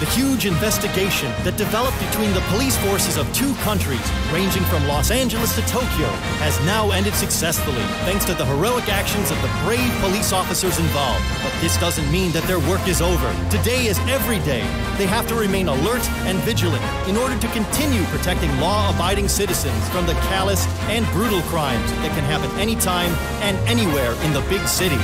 The huge investigation that developed between the police forces of two countries, ranging from Los Angeles to Tokyo, has now ended successfully thanks to the heroic actions of the brave police officers involved. But this doesn't mean that their work is over. Today is every day. They have to remain alert and vigilant in order to continue protecting law abiding citizens from the callous and brutal crimes that can happen anytime and anywhere in the big city.